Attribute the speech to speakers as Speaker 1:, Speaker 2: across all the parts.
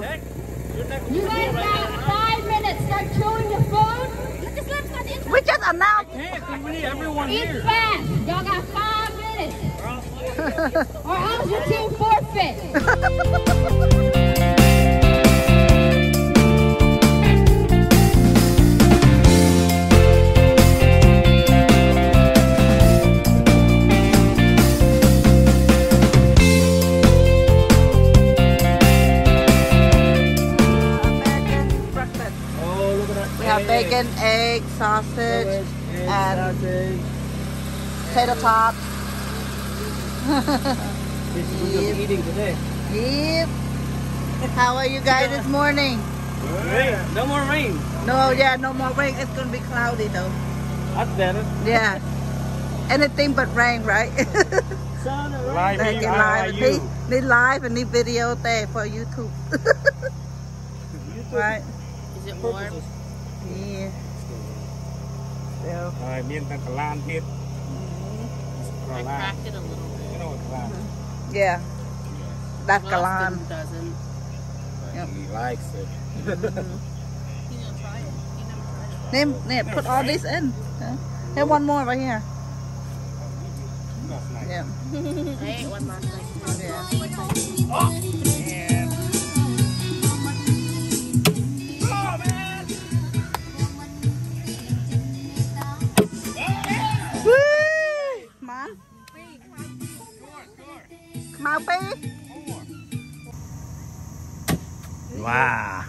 Speaker 1: go.
Speaker 2: You guys got five minutes. Start chewing your food.
Speaker 1: We just announced.
Speaker 3: Can't, 'cause we need everyone
Speaker 2: Eat
Speaker 3: here.
Speaker 2: fast. Y'all got five minutes. Or else your team forfeit.
Speaker 1: have bacon, egg, sausage, and
Speaker 3: sausage.
Speaker 1: potato tots.
Speaker 3: This is what you're eating today.
Speaker 1: Yep. How are you guys this morning?
Speaker 3: Rain. No more rain.
Speaker 1: No, yeah, no more rain. It's gonna be cloudy though.
Speaker 3: That's better.
Speaker 1: Yeah. Anything but rain, right?
Speaker 3: Live
Speaker 1: like
Speaker 3: here,
Speaker 1: in
Speaker 3: how are
Speaker 1: live.
Speaker 3: you?
Speaker 1: Need, need live and need video there for YouTube. right?
Speaker 4: Is it warm?
Speaker 1: Yeah. So,
Speaker 3: ហើយមានតែកន្លានទៀតក
Speaker 4: I
Speaker 3: ន្លាន
Speaker 4: cracked it a little bit.
Speaker 3: កន្លាន
Speaker 1: yeah. That's
Speaker 4: Austin
Speaker 1: Galan.
Speaker 4: doesn't.
Speaker 1: Yep.
Speaker 3: He likes it
Speaker 4: He didn't try it. He never tried it.
Speaker 1: Name, name, put all this in. Huh? Have one more right here.
Speaker 3: That's nice
Speaker 1: Yeah.
Speaker 4: I ate one last night.
Speaker 1: yeah. Woo!
Speaker 3: Wow.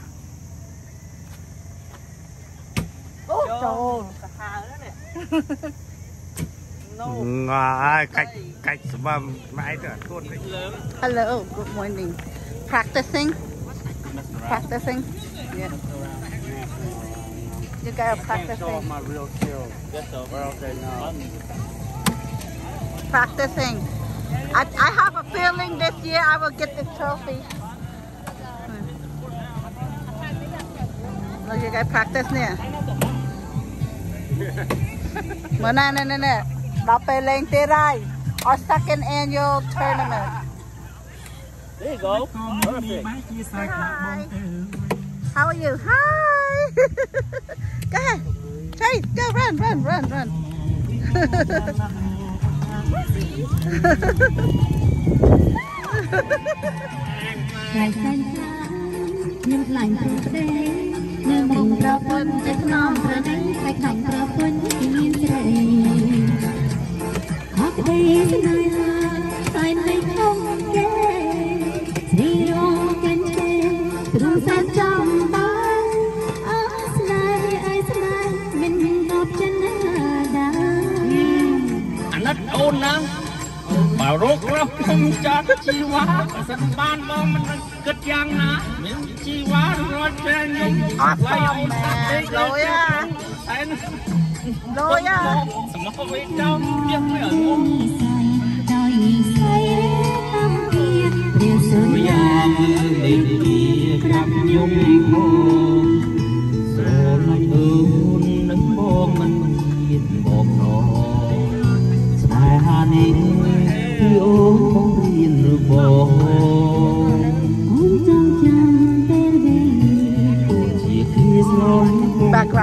Speaker 1: Hello, good morning. Practicing? Practicing? Yeah. You gotta
Speaker 3: practice. Real now.
Speaker 1: Practicing. I, I have a feeling this year I will get the trophy. Okay, guys, practice nè. Mở nè nè nè nè. Đọc bè lên tê rai. Our second annual tournament.
Speaker 3: There you go. Perfect.
Speaker 1: Hi. How are you? Hi. go ahead. Chase, go run, run, run, run.
Speaker 2: Ngày xanh xa, nhưng lành thế. ខ្ញុំខ្លាញ់ព្រោះប្តីនៅមកប្រពន្ធចិត្តខ្នងប្រណីខ្លាញ់ខ្លាញ់ប្រពន្ធទីមានស្រីអត់ទេស្នេហាតែនៅក្នុងគេស្រីរងកិនទេព្រោះសាចំបានអើស្នេហ៍អើស្នេហ៍មិនតបចិនដា
Speaker 3: អាណិតអូនណាបើរករកខ្ញុំចាត់ជីវ៉ាបើសិនបានបងមិនដឹងគិតយ៉ាងណាមាន ជីវ៉ារត់តែខ្ញុំ
Speaker 1: Awesome, man. Lawyer.
Speaker 3: តែ
Speaker 1: Lawyer.
Speaker 3: សមោវិញចំទៀតមិនអត់ងង
Speaker 2: ដោយស្អីតាមទៀតព្រះសុន
Speaker 3: ម្យ៉ាងលេងពីក្រាប់ខ្ញុំគោសូមឲ្យអូននឹងបងមិនមានបងណស្នេហានេះគឺអូនបងរៀនឬបង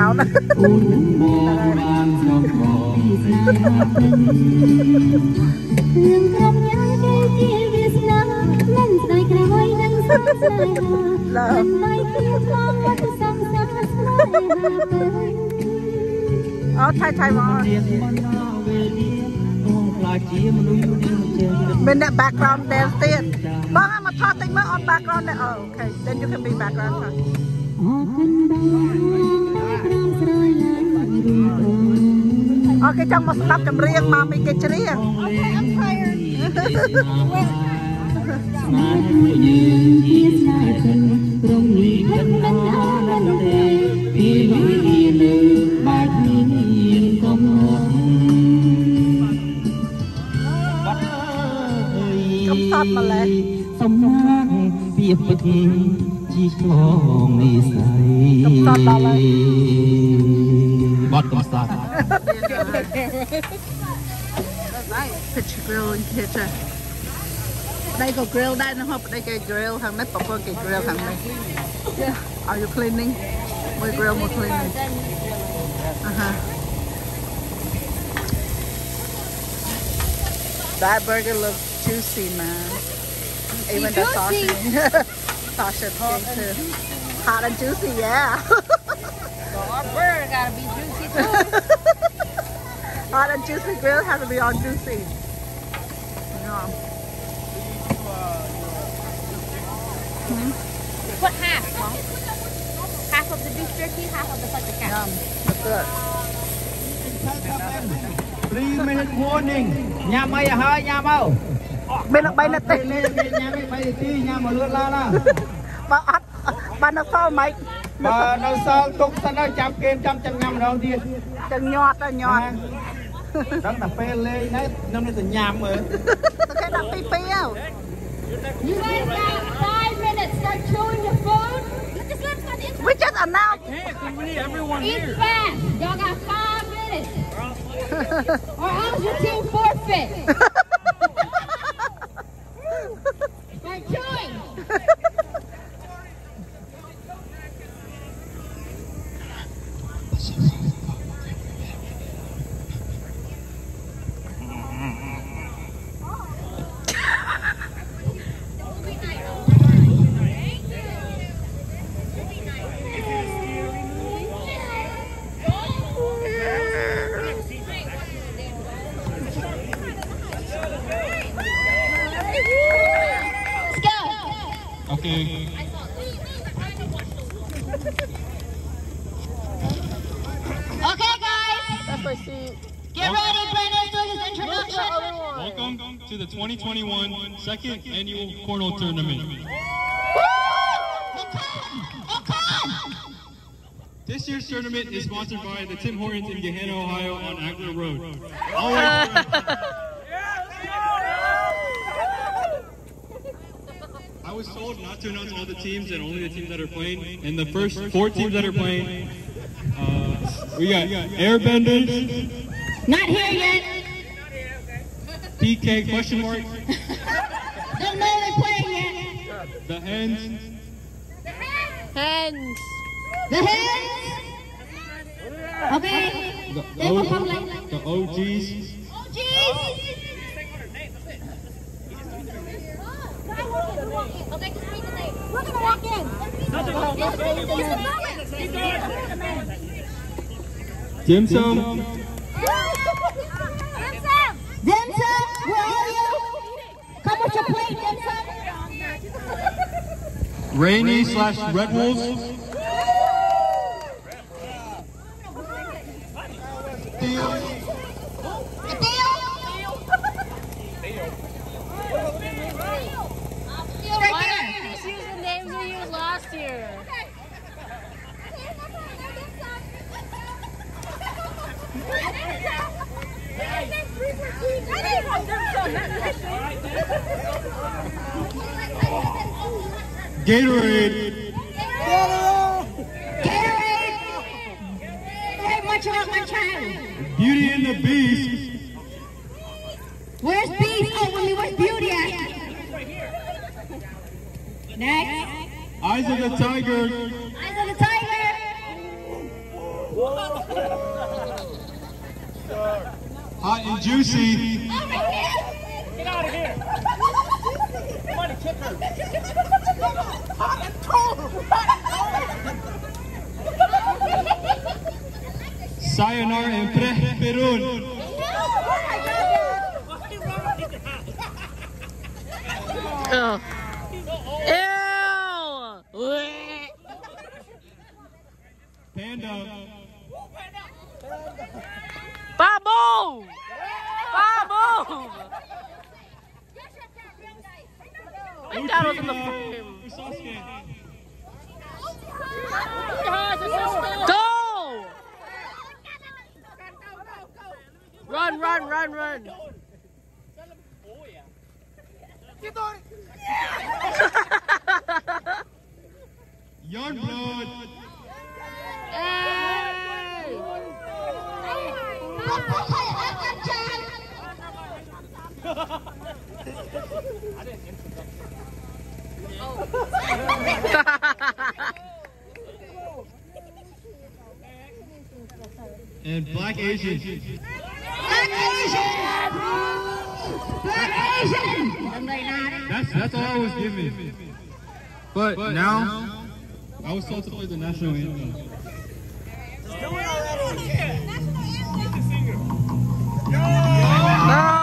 Speaker 2: ដោន
Speaker 3: អូនបងបានចូលបង
Speaker 2: នឹងក្រុមញ៉ាំគេជាវាសនានឹងស្ដីក្រវៃនឹងសាស្ត្រាមិនមិនគៀវផងមកសង្សារស្នេហា
Speaker 3: ទៅអត់ឆៃឆៃមកមានអ្ន
Speaker 1: ក background dance ទៀតបងមកថតតិចមើលអត់ background ទេអូខេ then you can be background ថត
Speaker 2: Open door.
Speaker 1: អូគេចង់មកស្ដាប់ចម្រៀងមកមីគេច្រៀង
Speaker 2: Okay, I'm tired.
Speaker 3: ស្នេហ៍យើងជាស្នេហ៍ពេញ
Speaker 2: ព្រមនេះមិនមិនអានទេ
Speaker 3: ពីវិលាលើបែកមានកំណត់បាត់អើយ
Speaker 1: កំសត់ម្លេះ
Speaker 3: សំណាងពីពិត ជីឆ្លងនិស័យ
Speaker 1: កំសត់ដល់ហើយ
Speaker 3: បាត់កំសត់
Speaker 1: Picture girl in picture ប្តីក៏ grill ដែរហ្នឹងប្តីគេ grill ខាងនេះប្រពន្ធគេ grill ខាងនេះ Yeah are you cleaning មួយ grill មួយ cleaning អាហា That burger looks juicy man even the sausage sausage hot thing too. Juicy. Hot and juicy, yeah.
Speaker 5: so our burger gotta be juicy too.
Speaker 1: hot and juicy grill has to be all juicy. Yeah. Mm hmm?
Speaker 6: Put half, huh? Half of the beef jerky, half of the cat.
Speaker 1: Yum. That's good.
Speaker 7: Three minute warning. Nhà mày hơi nhà mau.
Speaker 1: Bên là bay là
Speaker 7: tê. Nhà
Speaker 1: mày
Speaker 7: bay thì nhà mà lướt la la. ទីញ៉ាំមកលឿនឡើងណា
Speaker 1: Bà ắt Bà nó sao mày
Speaker 7: បើនៅសល់ទុកសិនទៅចាំគេមចាំចាំញ៉ាំម្ដងទៀត
Speaker 1: Đừng nhọt ra nhọt
Speaker 7: ដឹងតែពេលលេងនៅខ្ញុំនេះទៅញ៉ាំមើល
Speaker 1: Cái đập pi pi out
Speaker 6: You guys got five minutes. Start chewing your food. Just let us in.
Speaker 1: We just announced
Speaker 6: Eat fast. Y'all got five minutes. or else your team forfeit. Start chewing.
Speaker 8: Okay.
Speaker 6: Okay, guys.
Speaker 1: That's what she
Speaker 6: Get ready. Brandon's doing his introduction.
Speaker 8: Welcome to the 2021 second annual Cornhole Tournament. This year's tournament is sponsored by the Tim Hortons in Gahanna, Ohio on Agler Road. Always. I was told not to announce all the teams and only the teams that are playing. And the first four teams that are playing, uh, we got Airbenders,
Speaker 6: Not here yet.
Speaker 8: PK question mark,
Speaker 6: Don't know they're playing yet.
Speaker 8: the Hens,
Speaker 5: Hands.
Speaker 6: The hands. Okay.
Speaker 8: the,
Speaker 6: They will
Speaker 8: O- the OGs,
Speaker 6: Oh, jeez. Okay, just read the name. We're gonna walk in.
Speaker 8: Dim Sum,
Speaker 6: where are you? Come with your plate, Denson.
Speaker 8: Rainy slash Red Wolves,
Speaker 6: Right there.
Speaker 5: Just use the names we used last year.
Speaker 8: Gatorade,
Speaker 6: Gatorade. Hey, much about my child.
Speaker 8: Beauty and the Beast,
Speaker 6: Where's Beast? Oh, Willie, where's Beauty at? Next.
Speaker 8: Eyes of the Tiger,
Speaker 6: Eyes of the Tiger.
Speaker 8: Hot and Juicy,
Speaker 6: Get out of here. Somebody kick
Speaker 8: Sayonara and Pre Perun.
Speaker 5: Ugh. Ew. Blech.
Speaker 8: Panda,
Speaker 5: Babu. Babu. I thought it was in the frame.
Speaker 8: Usosuke,
Speaker 5: Go. Run, run, run, run.
Speaker 8: Yarnblood,
Speaker 5: Hey.
Speaker 2: And Black Asians! Black Asian. That's that's all I was given. But, now, I was told to play the national anthem.
Speaker 9: No!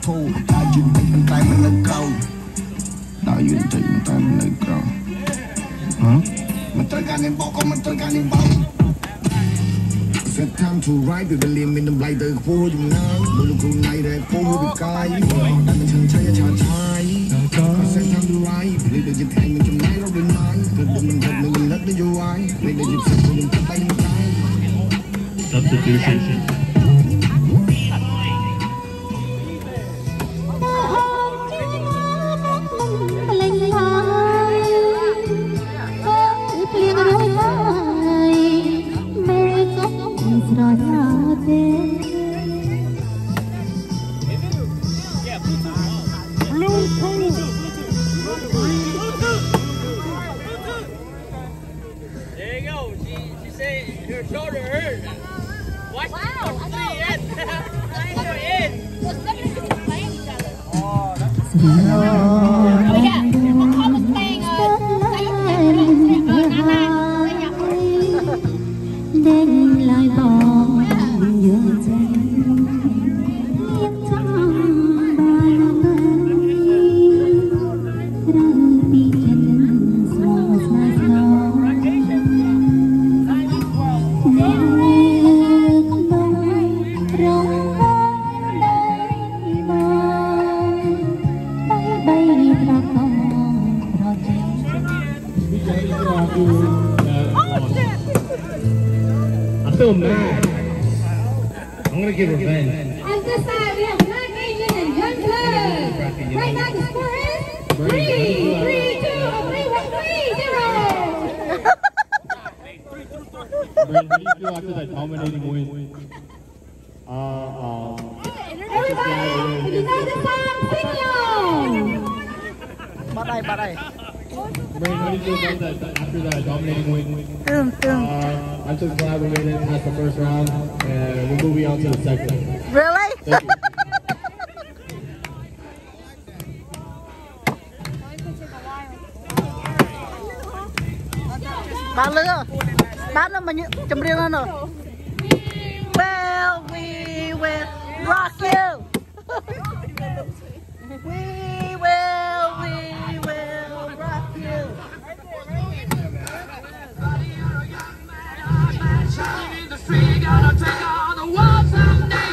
Speaker 10: ស្រែកថាពុទ្ធោដើរយឺនតិចប៉ុន្តែមិននៅក្រោយដើរយឺនតិចប៉ុន្តែមិននៅក្រោយហ៎មិនត្រូវការនាងបោកក៏មិនត្រូវការនាងបោក Set time to ride ពីវេលាមានតម្លៃទៅខ្ពស់ចំណាយមួយលោកគ្រូណៃដែលពោមួយពីកាយដែលមិនឈឹងឆៃឆាឆាយ Set time to ride ពេលដែលជាថ្ងៃមិនចំណាយរកដូចណាយគឺមិនគិតនឹងលឹកនយោបាយពេលដែលជាផ្សេងខ្ញុំតែតែមិនតែ
Speaker 2: Substitution.
Speaker 11: Three, three, two, three, one, three, zero.
Speaker 2: After that dominating win? Uh, um,
Speaker 11: Everybody, if you know the song, sing along.
Speaker 9: Bắt đây.
Speaker 2: Brandon, how do you feel that after that dominating win?
Speaker 9: Tương, tương.
Speaker 2: Uh, I'm just glad we made it past the first round, and we're moving on to the second.
Speaker 9: Really?
Speaker 2: Thank you.
Speaker 9: Well
Speaker 3: we will rock you. We will we will rock you.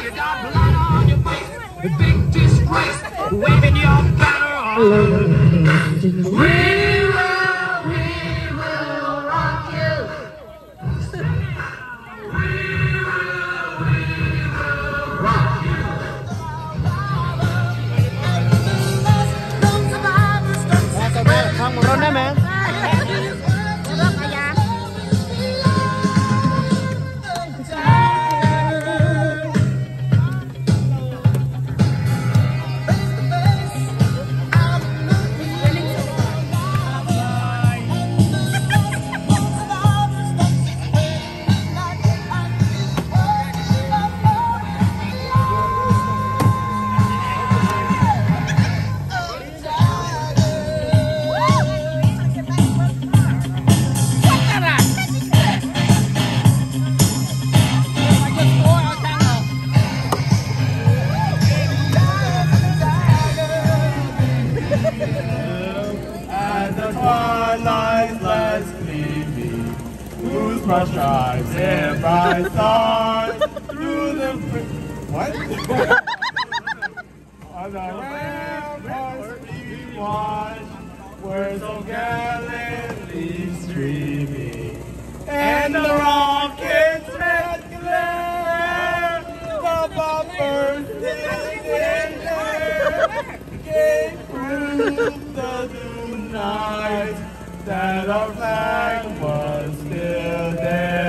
Speaker 7: You got blood on your big disgrace, waving your banner all over. Ramparts we watch, were so gallantly streaming, and the rockets red glare, the bombers in there, gave proof the new night that our flag was still there.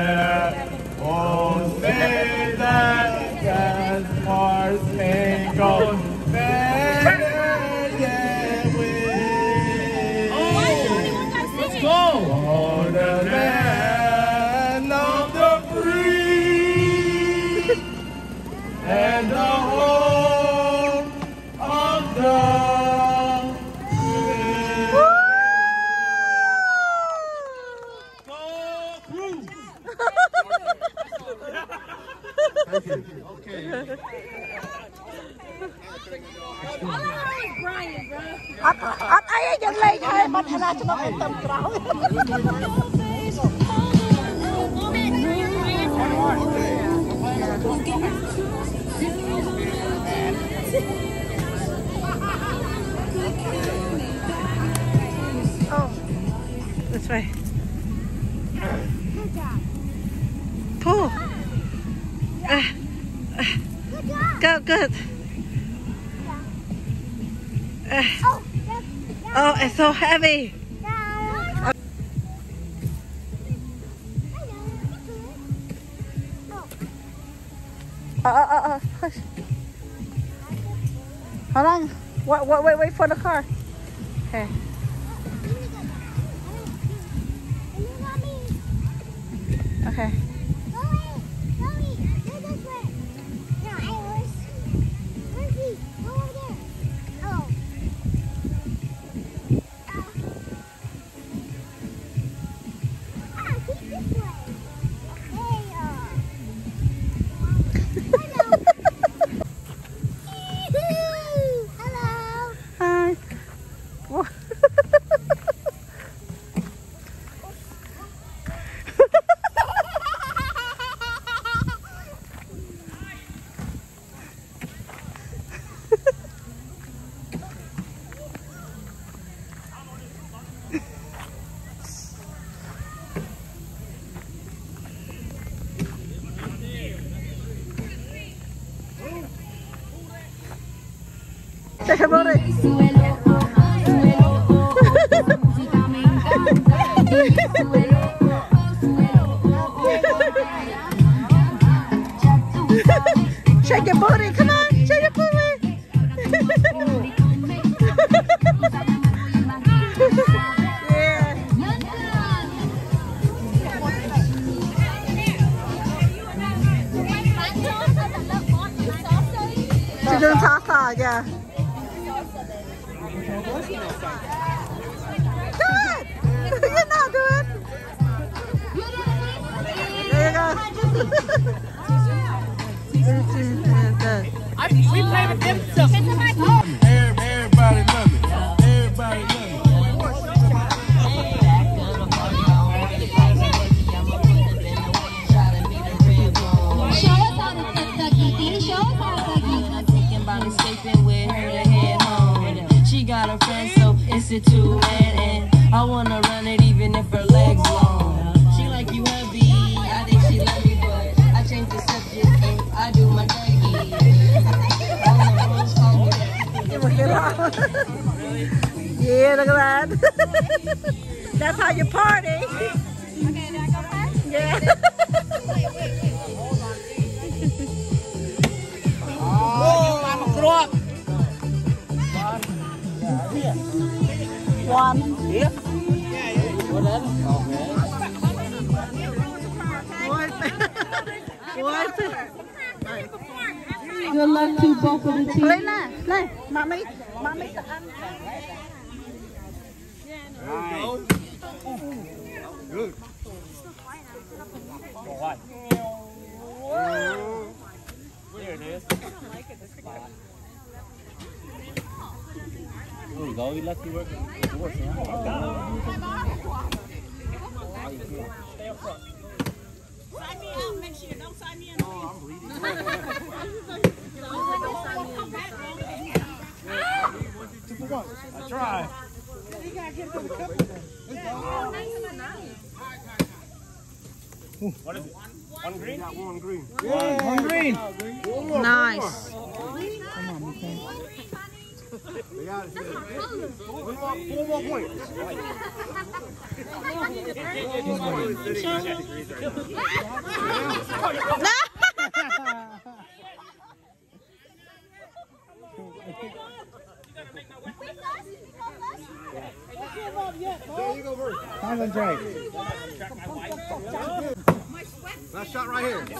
Speaker 1: អត់អត់អីយើងលេងហើយបាត់អាណាច្បាប់ទៅក្រោយ go, good. Uh, oh, it's so heavy. Uh, uh, uh, uh, push. Hold on. Wait, wait, wait, wait for the car. Okay. Good
Speaker 11: luck to both of the teams.
Speaker 1: Lên nè, lên, mommy, mommy sẽ ăn.
Speaker 12: Good.
Speaker 13: There it is.
Speaker 14: There we go. You lucky working. working out. Next year. Don't sign me in.
Speaker 12: Oh, I try.
Speaker 13: What is it? One green?
Speaker 12: One green.
Speaker 1: One green. Nice.
Speaker 12: They got it. One more, four more points. There you go first.
Speaker 15: Concentrate.
Speaker 12: Shot right here.
Speaker 13: Here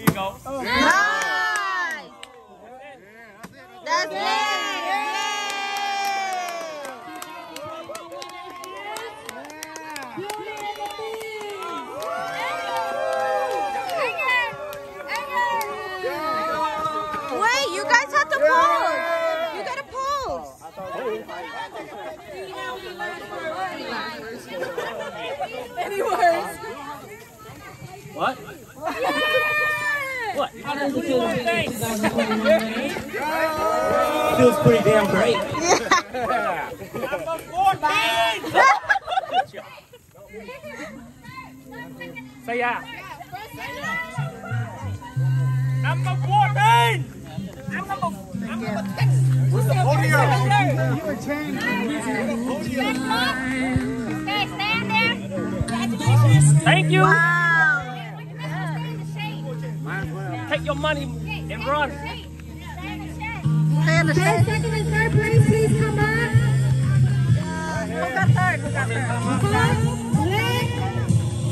Speaker 13: you go.
Speaker 1: Nice. That's it. Wait, you guys have to pose. You guys have to pause. You gotta pose. Any worse?
Speaker 13: What? What?
Speaker 16: How does it feel to be in 2021
Speaker 14: Feels pretty damn great.
Speaker 13: Number 14! Say yeah. Number 14! I'm number, I'm number six.
Speaker 12: Where's the podium?
Speaker 11: Okay, stand there.
Speaker 13: Thank you.
Speaker 1: Wow.
Speaker 13: Take your money and run.
Speaker 1: Stay in the
Speaker 11: Okay,
Speaker 1: shade.
Speaker 11: second and third place, please come back.
Speaker 1: Who got third? Who got third?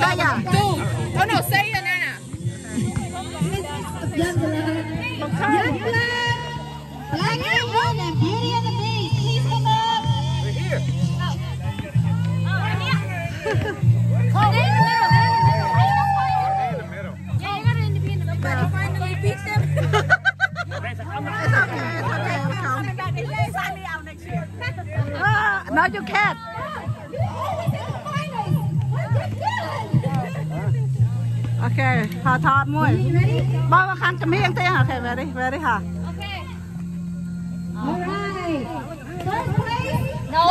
Speaker 1: Saya.
Speaker 4: Two. Oh no, say it, Nana.
Speaker 11: Young blood. Young blood. Black and white and Beauty and the Beast. Please come up.
Speaker 13: We're here.
Speaker 1: Ah, no, you can't. Okay ថតថតមួយបើមកខាងចម្រៀងទេអូខេ very very ហា
Speaker 11: All right. Third place. No,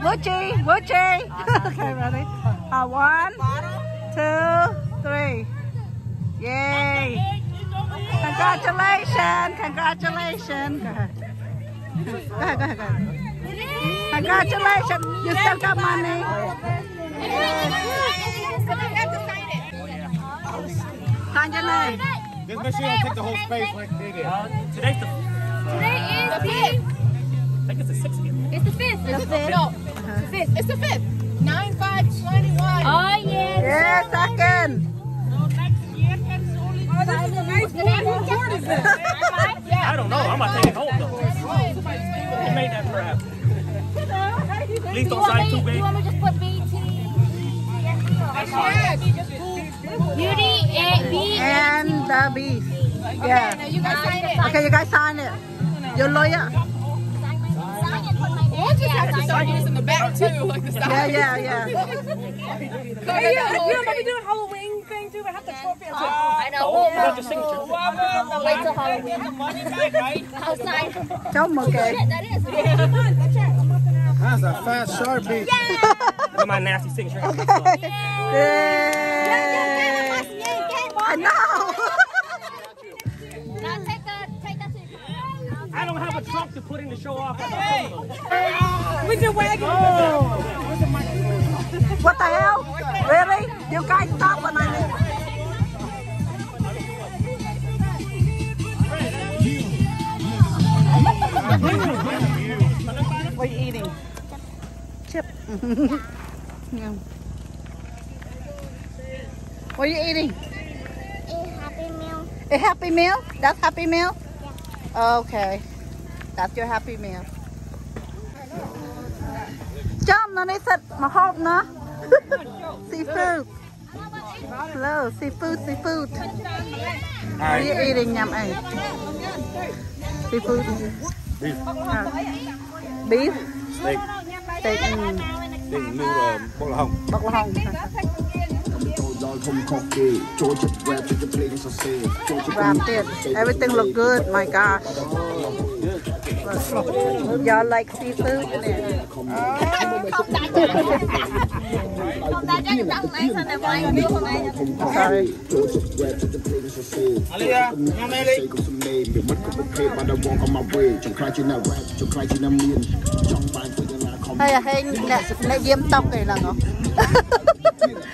Speaker 1: Wuchi, Wuchi. okay, ready? Uh, one, two, three. Yay! Congratulations! Congratulations! Go ahead. Go ahead, go ahead, go ahead. Congratulations! You still got money. Sign your name.
Speaker 12: Just make sure you don't take the whole space like they did.
Speaker 13: Uh, today's the,
Speaker 4: Today is the fifth.
Speaker 13: I think it's the 6th game.
Speaker 4: It's the fifth. It's the fifth. It's the fifth. It's the fifth. Nine five twenty one.
Speaker 11: Oh, yeah.
Speaker 1: Yes, second.
Speaker 4: Oh, this is amazing. What board is this?
Speaker 13: I don't know. I'm not taking home though. You made that crap. Please
Speaker 2: Do you
Speaker 13: don't sign too
Speaker 2: Do
Speaker 13: big.
Speaker 2: you want me to just put BT? Beauty A B
Speaker 1: And the beef. Yeah.
Speaker 4: Now you guys sign it.
Speaker 1: Okay, you guys sign it. Your lawyer.
Speaker 4: We'll just have to start using the back too, like the
Speaker 1: Yeah, yeah, yeah.
Speaker 4: Hey, you, you know, maybe do a Halloween thing too. I have the trophy. as well.
Speaker 2: I know.
Speaker 13: Oh, that's your signature.
Speaker 2: Oh, we'll wait till Halloween.
Speaker 13: Money back, right?
Speaker 2: I'll sign.
Speaker 1: Chúc mừng kìa.
Speaker 2: That is. Come on, let's check.
Speaker 7: That's a fast sharpie.
Speaker 13: Look at my nasty signature.
Speaker 1: Yay. I know.
Speaker 2: Now
Speaker 13: I don't have a trunk to put in to show off.
Speaker 4: Hey, With your wagon.
Speaker 1: What the hell? Really? You guys stop when I leave. What are you eating? Chip. yeah. What are you eating?
Speaker 2: A happy meal.
Speaker 1: A happy meal? That's happy meal? Okay. at your happy meal. Jump, nó đi sạch mà hộp nó. seafood. Hello, seafood, seafood. Are you eating nhầm ấy? Seafood. Beef. À. Beef.
Speaker 7: Steak.
Speaker 1: Steak. Mm.
Speaker 7: Steak noodle ờ, bọc hồng. Bọc hồng.
Speaker 1: Wrapped it. Everything look good,
Speaker 10: my gosh. Ờ. ខុសគេចូលចិត្ត rap ចូលចិត្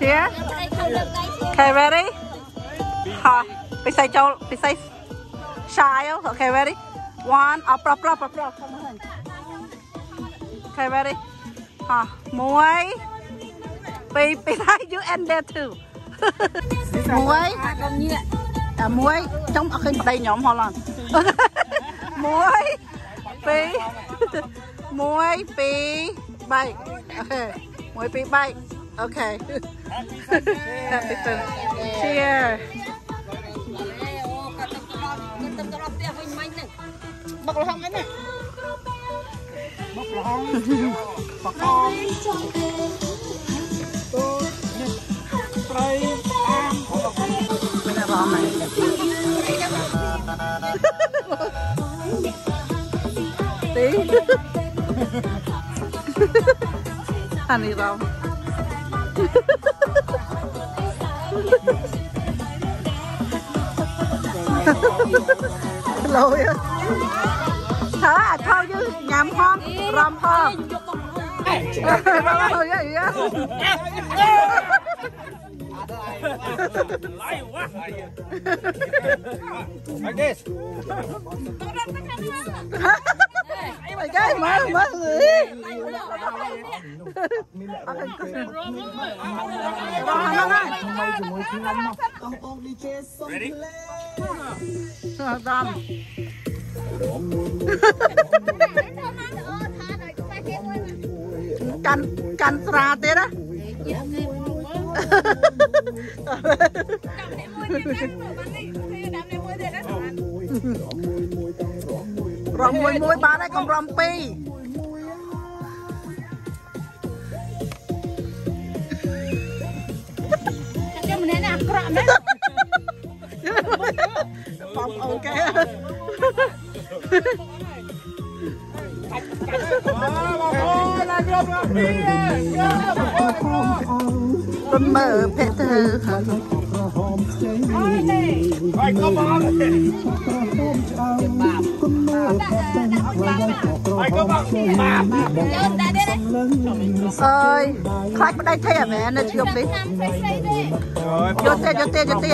Speaker 10: Cheer. Okay, ready? Ha. bị say châu, bị say. child. Okay, ready? One,
Speaker 1: up, up, up, up, up. Okay, ready? Ha. muối. Muay.
Speaker 2: Pi, say you end there too. Muay. À, muối trong ở khi
Speaker 10: đây nhóm họ lần muối pi muối pi bay Okay, muối pi bay Okay. Happy birthday. Happy birthday. Cheer. បុកល
Speaker 13: ហុងហ្នឹងណា
Speaker 10: បុកលហុងបកងទូនេះត្រីតាមរបស់មិនអារម្មណ៍ហ្នឹងទេអានេះរំ លយថើអាថោយើងញ៉ាំ
Speaker 1: ផងរំផងអេអេអេ Layu wah. Agis. Agis, mas, mas. Ready?
Speaker 10: Dom.
Speaker 1: កា
Speaker 10: ន់កាន់ស្រាទៀតណា អ្នកមួយទៀតណាបាននេះគឺដាំអ្នកមួយទៀតណាបានរំមួយមួយបានហើយកុំ
Speaker 4: រំពីរតែម្នាក់នេះអាក្រក់ណា
Speaker 1: ស់បងអូនគេអូបងអូនឡើងគ្រប់រំពីរ មើលភេទធ្វើហើយហើយកុំបងគុំមើលផតតែបងហើយកុំបងបាទអើយខ្លាចប្តីថេអាមែននៅជុំនេះយោទេយោទេយោទេ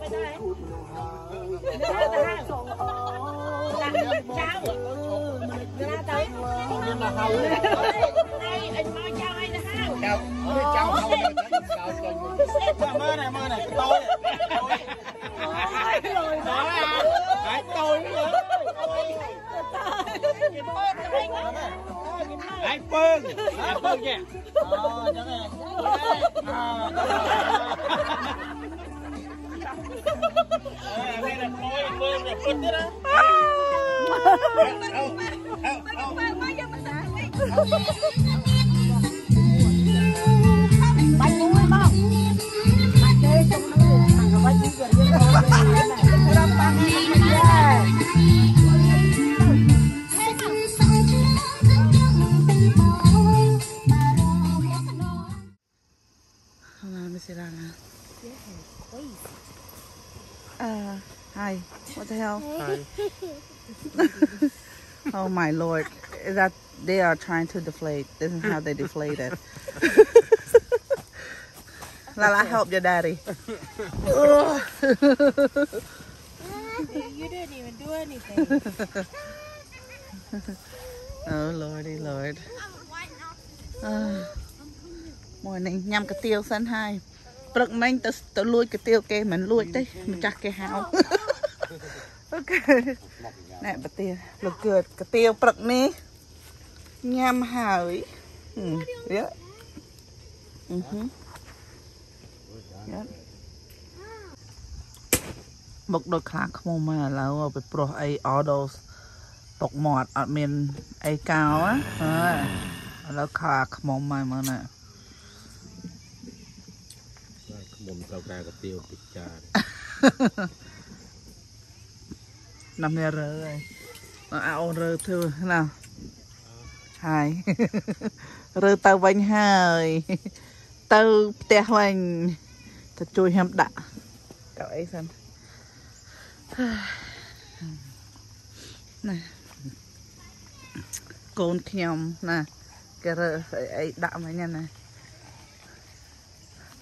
Speaker 1: ไม่ได้เนื้อตาสองหลังเช้าเนื้อตาเนื้อตาเขาให้ไอ้
Speaker 7: มา
Speaker 1: เจ้าให้นะฮะเจ้าเจ้าเขาเจ้า
Speaker 2: เจ้าเมื่
Speaker 1: อไหร่เมื่
Speaker 7: อไห
Speaker 1: ร่โตเลยโตเลยนะหายโตเลยไอ้เปิ้ง
Speaker 7: ไอ้เปิ้งเนี่ยอ๋อจังไงอ่า đây là tôi
Speaker 1: the hell? oh my lord. Is that they are trying to deflate. This is how they deflate it. Lala, help your daddy. Ugh.
Speaker 4: You didn't even do anything.
Speaker 1: oh lordy lord. Uh, morning ញ៉ាំកាទៀវសិនហើយព្រឹកមិញទៅទៅលួចកាទៀវគេមិនលួចទេម្ចាស់គេហៅ អូខេណែបាទៀវលោកគឺកាទៀវព្រឹកនេះញ៉ាំហើយហឹមយ៉ាអឺហឹមយ៉ាមកដូចខ្លាឃ្មុំមកឥឡូវទៅប្រុសអី orders ຕົកមាត់អត់មានអីកោណាហើយឥឡូវខ្លាឃ្មុំមកមើលណា
Speaker 7: មុំត្រូវការកាទៀវពិចារ
Speaker 1: ណាំនេះរើហើយអើអូនរើធ្វើណាហើយរើទៅវិញហើយ ទៅផ្ទះវិញទៅជួយខ្ញុំដាក់កៅអីសិនណាកូនខ្ញុំណាគេរើអីអីដាក់មិញណា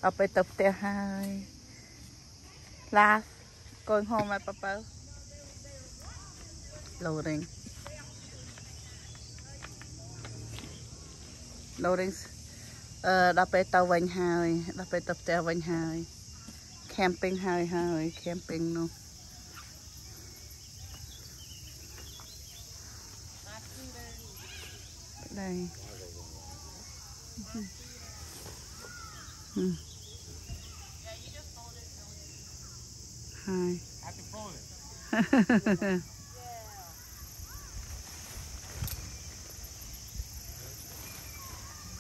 Speaker 1: ដល់ពេលទៅផ្ទះហើយ last going home at papa loading loading អឺដល់ពេលទៅវិញហើយដល់ពេលទៅផ្ទះវិញហើយ camping ហើយហើយ camping នោះđây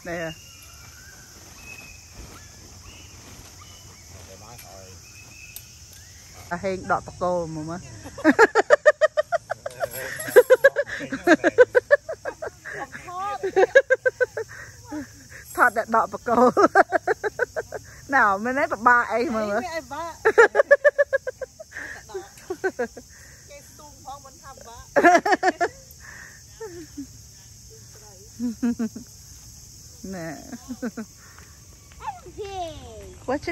Speaker 1: នេះអាហេងដកតកោមកមើលថតតែដកបកោណ៎មិនឯងពិបាកអីមើលមើលពិបាក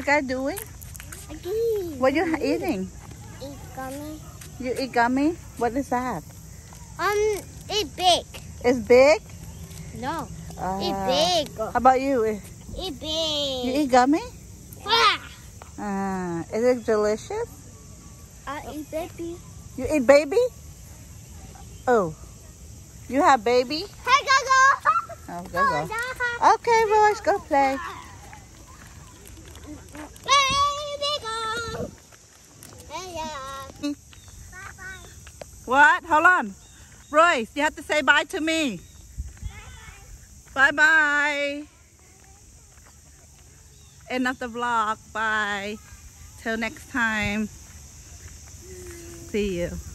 Speaker 1: what you guys doing what you eating?
Speaker 2: Eat gummy.
Speaker 1: you eat gummy? What is that?
Speaker 2: Um, eat big.
Speaker 1: it's big?
Speaker 2: No,
Speaker 1: uh,
Speaker 2: eat big.
Speaker 1: how about you?
Speaker 2: Eat
Speaker 1: you eat gummy?
Speaker 2: Ah!
Speaker 1: uh, is it delicious?
Speaker 2: I eat baby.
Speaker 1: you eat baby? Oh. You have baby?
Speaker 2: Hey, go go.
Speaker 1: oh go go okay boys go play
Speaker 2: Baby go. Hey, yeah.
Speaker 1: What? Hold on. Royce, you have to say bye to me. Bye bye. End of the vlog. Bye. till next time see you